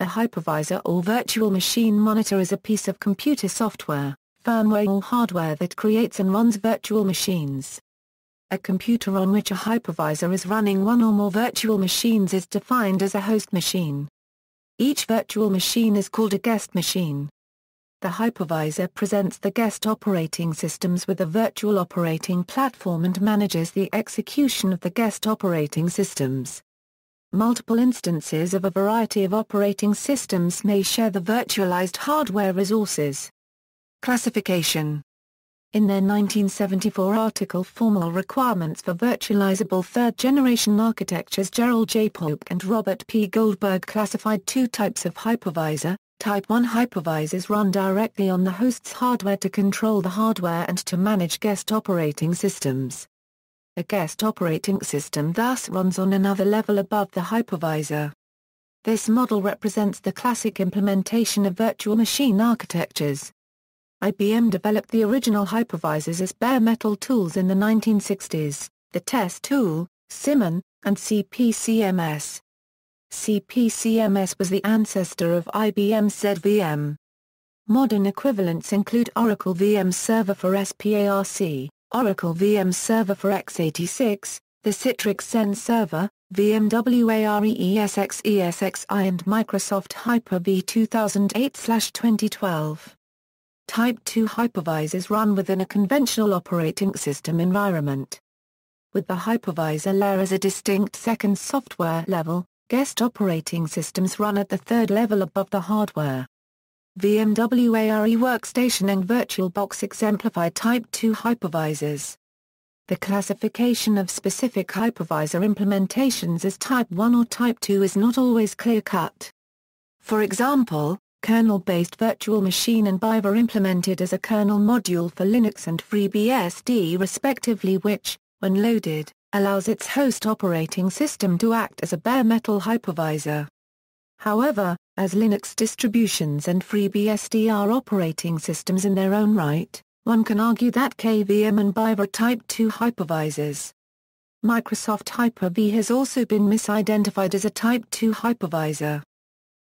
A hypervisor or virtual machine monitor is a piece of computer software, firmware or hardware that creates and runs virtual machines. A computer on which a hypervisor is running one or more virtual machines is defined as a host machine. Each virtual machine is called a guest machine. The hypervisor presents the guest operating systems with a virtual operating platform and manages the execution of the guest operating systems. Multiple instances of a variety of operating systems may share the virtualized hardware resources. Classification in their 1974 article Formal Requirements for Virtualizable Third-Generation Architectures Gerald J. Popek and Robert P. Goldberg classified two types of hypervisor, Type 1 hypervisors run directly on the host's hardware to control the hardware and to manage guest operating systems. A guest operating system thus runs on another level above the hypervisor. This model represents the classic implementation of virtual machine architectures. IBM developed the original hypervisors as bare metal tools in the 1960s, the test tool, SIMMON, and CPCMS. CPCMS was the ancestor of IBM's ZVM. Modern equivalents include Oracle VM Server for SPARC, Oracle VM Server for x86, the Citrix Xen Server, VMware ESX ESXi and Microsoft Hyper-V 2008-2012. Type 2 hypervisors run within a conventional operating system environment. With the hypervisor layer as a distinct second software level, Guest operating systems run at the third level above the hardware. VMware Workstation and VirtualBox exemplify Type 2 hypervisors. The classification of specific hypervisor implementations as Type 1 or Type 2 is not always clear-cut. For example, kernel-based virtual machine and bhyve are implemented as a kernel module for Linux and FreeBSD respectively which, when loaded, allows its host operating system to act as a bare metal hypervisor. However, as Linux distributions and FreeBSD are operating systems in their own right, one can argue that KVM and bhyve are Type 2 hypervisors. Microsoft Hyper-V has also been misidentified as a Type 2 hypervisor.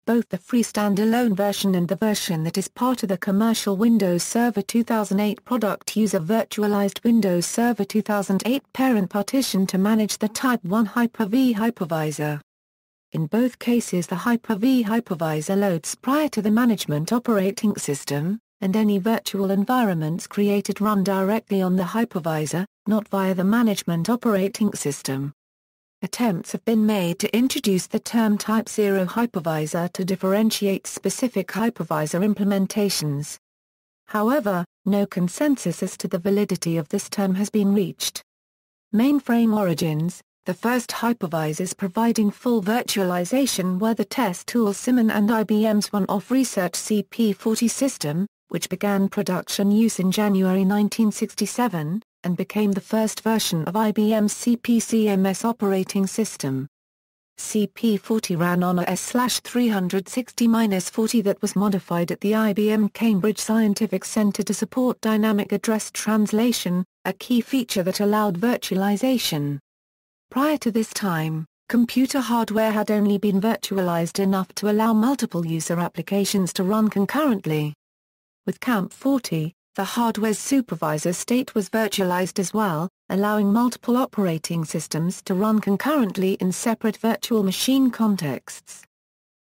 Both the free standalone version and the version that is part of the commercial Windows Server 2008 product use a virtualized Windows Server 2008 parent partition to manage the Type 1 Hyper-V hypervisor. In both cases the Hyper-V hypervisor loads prior to the management operating system, and any virtual environments created run directly on the hypervisor, not via the management operating system. Attempts have been made to introduce the term Type 0 hypervisor to differentiate specific hypervisor implementations. However, no consensus as to the validity of this term has been reached. Mainframe origins The first hypervisors providing full virtualization were the test tool SIMMON and IBM's one-off research CP40 system, which began production use in January 1967, and became the first version of IBM's CPCMS operating system. CP40 ran on a S-360-40 that was modified at the IBM Cambridge Scientific Center to support dynamic address translation, a key feature that allowed virtualization. Prior to this time, computer hardware had only been virtualized enough to allow multiple user applications to run concurrently. With CP40, the hardware's supervisor state was virtualized as well, allowing multiple operating systems to run concurrently in separate virtual machine contexts.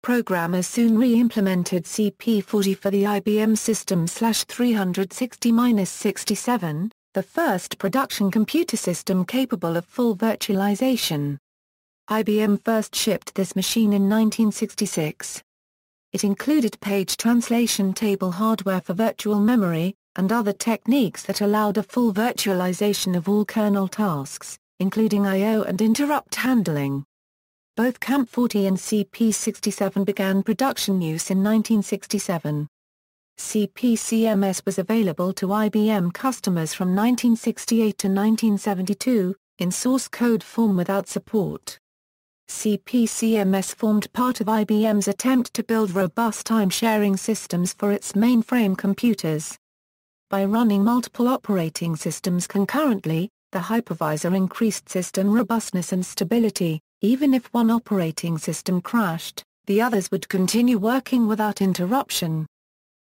Programmers soon re-implemented CP40 for the IBM System 360-67, the first production computer system capable of full virtualization. IBM first shipped this machine in 1966. It included page translation table hardware for virtual memory, and other techniques that allowed a full virtualization of all kernel tasks, including I.O. and interrupt handling. Both CP40 and CP67 began production use in 1967. CPCMS was available to IBM customers from 1968 to 1972, in source code form without support. CPCMS formed part of IBM's attempt to build robust time-sharing systems for its mainframe computers. By running multiple operating systems concurrently, the hypervisor increased system robustness and stability, even if one operating system crashed. the others would continue working without interruption.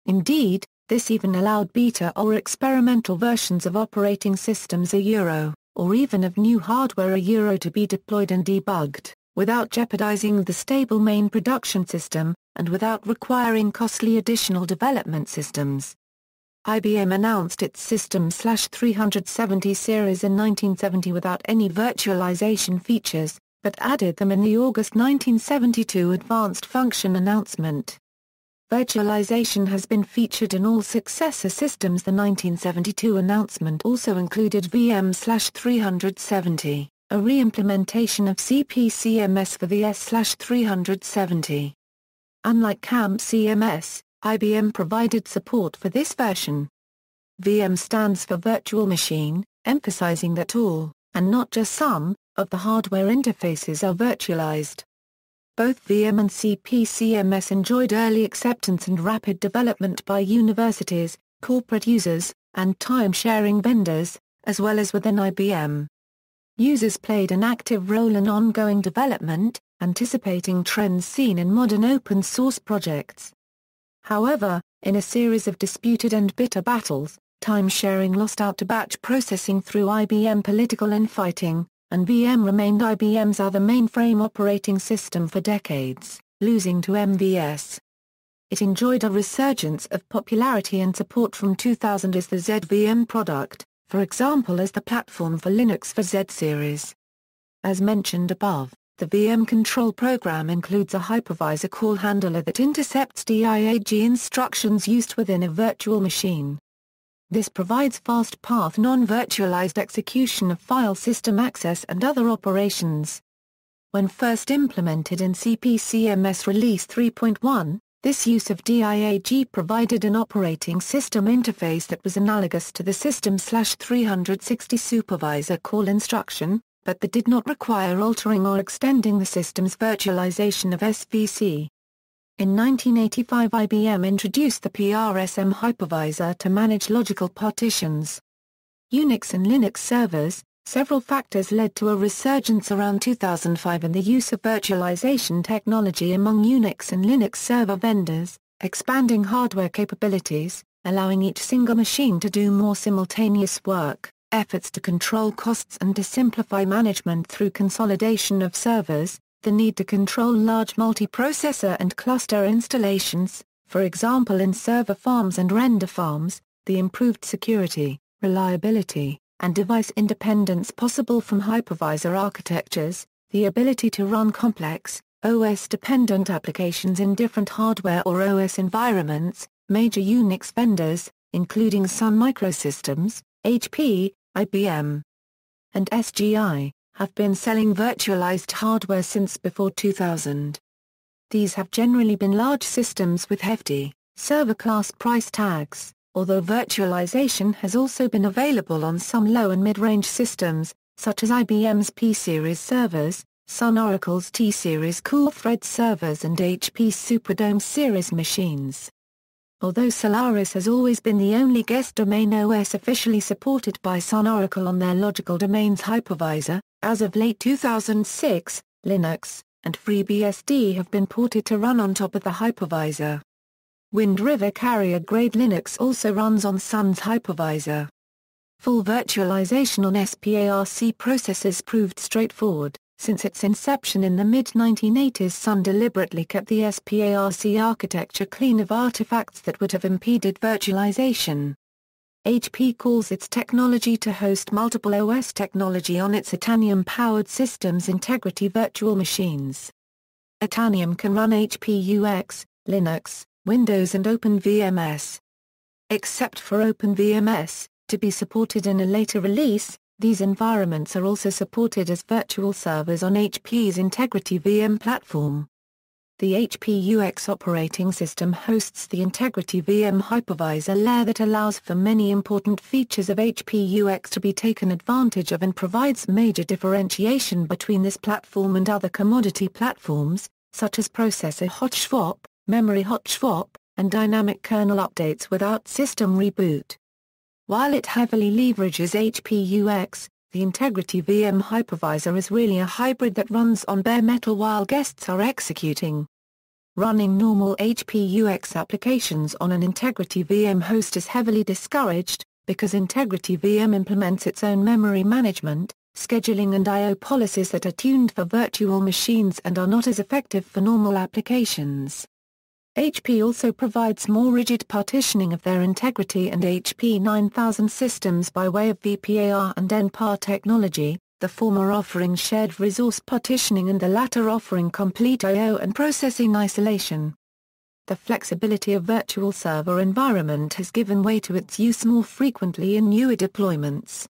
Indeed, this even allowed beta or experimental versions of operating systems a euro, or even of new hardware a euro to be deployed and debugged, without jeopardizing the stable main production system, and without requiring costly additional development systems. IBM announced its System/370 series in 1970 without any virtualization features, but added them in the August 1972 Advanced Function announcement. Virtualization has been featured in all successor systems. The 1972 announcement also included VM/370, a re-implementation of CP/CMS for the S/370. Unlike CP/CMS, IBM provided support for this version. VM stands for Virtual Machine, emphasizing that all, and not just some, of the hardware interfaces are virtualized. Both VM and CP/CMS enjoyed early acceptance and rapid development by universities, corporate users, and time-sharing vendors, as well as within IBM. Users played an active role in ongoing development, anticipating trends seen in modern open-source projects. However, in a series of disputed and bitter battles, time-sharing lost out to batch processing through IBM political infighting, and VM remained IBM's other mainframe operating system for decades, losing to MVS. It enjoyed a resurgence of popularity and support from 2000 as the ZVM product, for example as the platform for Linux for Z series. As mentioned above, the VM control program includes a hypervisor call handler that intercepts DIAG instructions used within a virtual machine. This provides fast path non-virtualized execution of file system access and other operations. When first implemented in CP/CMS Release 3.1, this use of DIAG provided an operating system interface that was analogous to the System/360 supervisor call instruction, but that did not require altering or extending the system's virtualization of SVC. In 1985 IBM introduced the PRSM hypervisor to manage logical partitions. Unix and Linux servers, several factors led to a resurgence around 2005 in the use of virtualization technology among Unix and Linux server vendors, expanding hardware capabilities, allowing each single machine to do more simultaneous work efforts to control costs and to simplify management through consolidation of servers, the need to control large multiprocessor and cluster installations, for example in server farms and render farms, the improved security, reliability, and device independence possible from hypervisor architectures, the ability to run complex, OS-dependent applications in different hardware or OS environments, major Unix vendors, including Sun Microsystems, HP, IBM, and SGI, have been selling virtualized hardware since before 2000. These have generally been large systems with hefty, server-class price tags, although virtualization has also been available on some low and mid-range systems, such as IBM's P-Series servers, Sun Oracle's T-Series CoolThread servers and HP's Superdome series machines. Although Solaris has always been the only guest domain OS officially supported by Sun Oracle on their logical domains hypervisor, as of late 2006, Linux, and FreeBSD have been ported to run on top of the hypervisor. Wind River Carrier Grade Linux also runs on Sun's hypervisor. Full virtualization on SPARC processors proved straightforward, since its inception in the mid-1980s Sun deliberately kept the SPARC architecture clean of artifacts that would have impeded virtualization. HP calls its technology to host multiple OS technology on its Itanium-powered systems Integrity virtual machines. Itanium can run HP-UX, Linux, Windows and OpenVMS. Except for OpenVMS, to be supported in a later release, these environments are also supported as virtual servers on HP's Integrity VM platform. The HP UX operating system hosts the Integrity VM hypervisor layer that allows for many important features of HP UX to be taken advantage of and provides major differentiation between this platform and other commodity platforms, such as processor hot swap, memory hot swap, and dynamic kernel updates without system reboot. While it heavily leverages HP-UX, the Integrity VM hypervisor is really a hybrid that runs on bare metal while guests are executing. running normal HPUX applications on an Integrity VM host is heavily discouraged, because Integrity VM implements its own memory management, scheduling and I.O. policies that are tuned for virtual machines and are not as effective for normal applications. HP also provides more rigid partitioning of their Integrity and HP 9000 systems by way of VPAR and NPAR technology, the former offering shared resource partitioning and the latter offering complete I.O. and processing isolation. The flexibility of virtual server environment has given way to its use more frequently in newer deployments.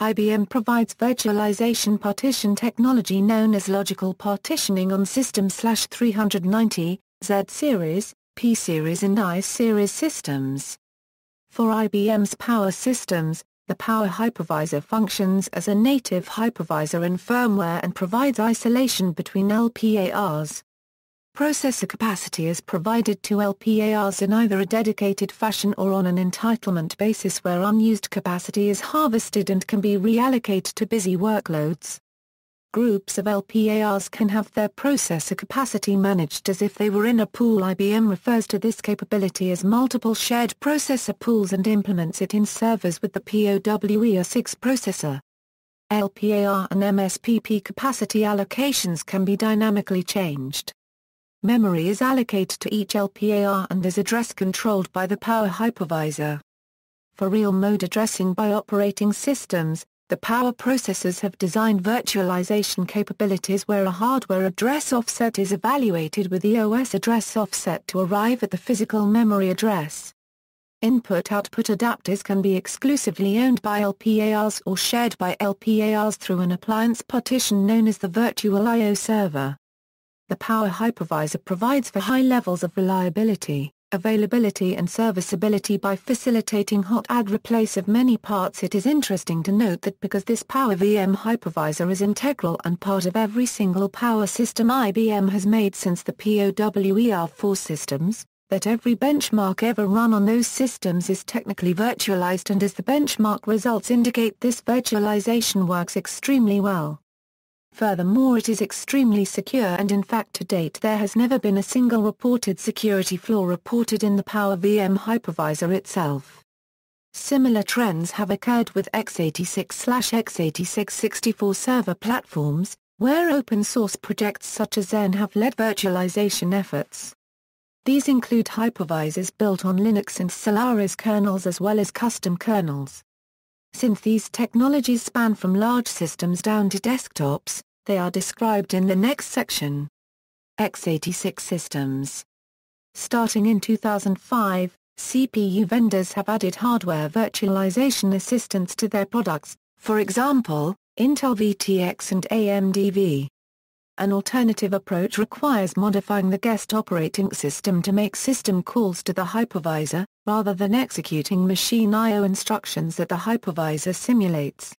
IBM provides virtualization partition technology known as logical partitioning on System 390, Z-Series, P-Series and I-Series systems. For IBM's power systems, the Power Hypervisor functions as a native hypervisor in firmware and provides isolation between LPARs. Processor capacity is provided to LPARs in either a dedicated fashion or on an entitlement basis where unused capacity is harvested and can be reallocated to busy workloads. Groups of LPARs can have their processor capacity managed as if they were in a pool. IBM refers to this capability as multiple shared processor pools and implements it in servers with the POWER6 processor. LPAR and MSPP capacity allocations can be dynamically changed. Memory is allocated to each LPAR and is address controlled by the power hypervisor. For real mode addressing by operating systems, the power processors have designed virtualization capabilities where a hardware address offset is evaluated with the OS address offset to arrive at the physical memory address. Input-output adapters can be exclusively owned by LPARs or shared by LPARs through an appliance partition known as the Virtual I.O. server. The Power Hypervisor provides for high levels of reliability availability and serviceability by facilitating hot add replace of many parts it is interesting to note that because this Power VM hypervisor is integral and part of every single power system IBM has made since the POWER4 systems, that every benchmark ever run on those systems is technically virtualized and as the benchmark results indicate this virtualization works extremely well. Furthermore it is extremely secure and in fact to date there has never been a single reported security flaw reported in the Power VM hypervisor itself. Similar trends have occurred with x86-x86-64 server platforms, where open-source projects such as Xen have led virtualization efforts. These include hypervisors built on Linux and Solaris kernels as well as custom kernels. Since these technologies span from large systems down to desktops, they are described in the next section. x86 systems. Starting in 2005, CPU vendors have added hardware virtualization assistance to their products, for example, Intel VTX and AMD V. An alternative approach requires modifying the guest operating system to make system calls to the hypervisor, rather than executing machine I.O. instructions that the hypervisor simulates.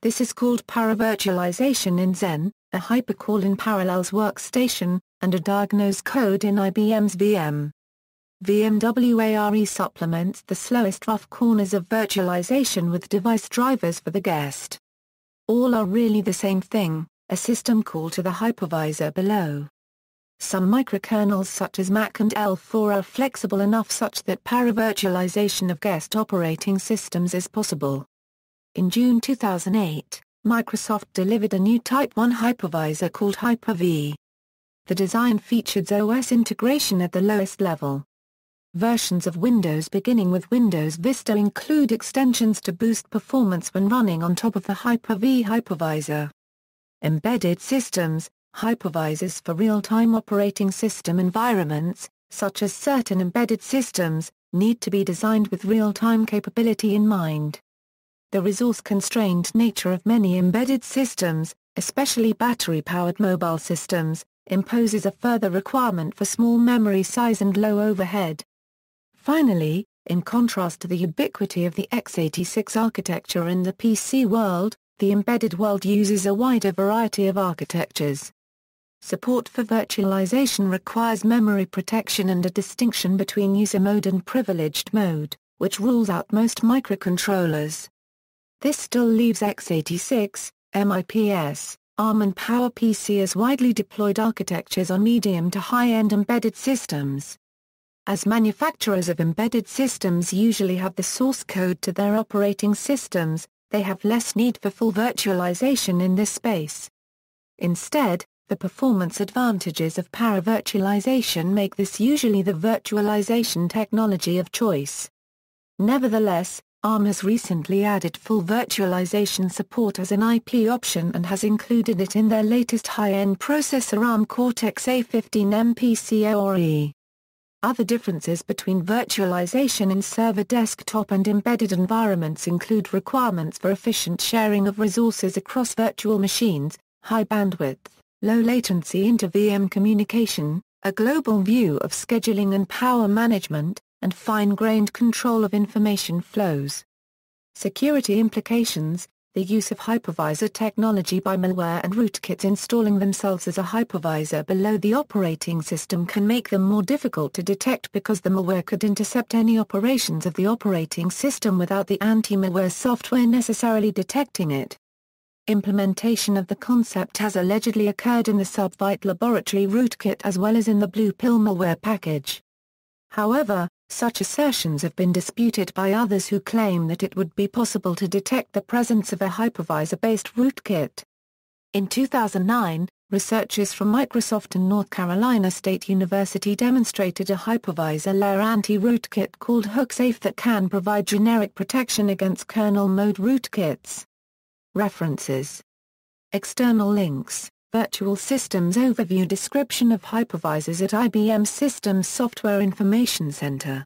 This is called paravirtualization in Xen, a hypercall in Parallels workstation, and a diagnose code in IBM's VM. VMware supplements the slowest rough corners of virtualization with device drivers for the guest. All are really the same thing, a system call to the hypervisor below. Some microkernels such as Mach and L4 are flexible enough such that paravirtualization of guest operating systems is possible. In June 2008, Microsoft delivered a new Type 1 hypervisor called Hyper-V. The design featured OS integration at the lowest level. Versions of Windows beginning with Windows Vista include extensions to boost performance when running on top of the Hyper-V hypervisor. Embedded systems, hypervisors for real-time operating system environments, such as certain embedded systems, need to be designed with real-time capability in mind. The resource-constrained nature of many embedded systems, especially battery-powered mobile systems, imposes a further requirement for small memory size and low overhead. Finally, in contrast to the ubiquity of the x86 architecture in the PC world, the embedded world uses a wider variety of architectures. Support for virtualization requires memory protection and a distinction between user mode and privileged mode, which rules out most microcontrollers. This still leaves x86, MIPS, ARM and PowerPC as widely deployed architectures on medium to high-end embedded systems. As manufacturers of embedded systems usually have the source code to their operating systems, they have less need for full virtualization in this space. Instead, the performance advantages of paravirtualization make this usually the virtualization technology of choice. Nevertheless, ARM has recently added full virtualization support as an IP option and has included it in their latest high-end processor ARM Cortex-A15 MPCORE. Other differences between virtualization in server desktop and embedded environments include requirements for efficient sharing of resources across virtual machines, high bandwidth, low latency inter-VM communication, a global view of scheduling and power management, and fine-grained control of information flows. Security implications the use of hypervisor technology by malware and rootkits installing themselves as a hypervisor below the operating system can make them more difficult to detect because the malware could intercept any operations of the operating system without the anti-malware software necessarily detecting it. Implementation of the concept has allegedly occurred in the SubVirt laboratory rootkit as well as in the Blue Pill malware package. However, such assertions have been disputed by others who claim that it would be possible to detect the presence of a hypervisor-based rootkit. In 2009, researchers from Microsoft and North Carolina State University demonstrated a hypervisor layer anti-rootkit called HookSafe that can provide generic protection against kernel mode rootkits. References External links Virtual Systems Overview Description of hypervisors at IBM Systems Software Information Center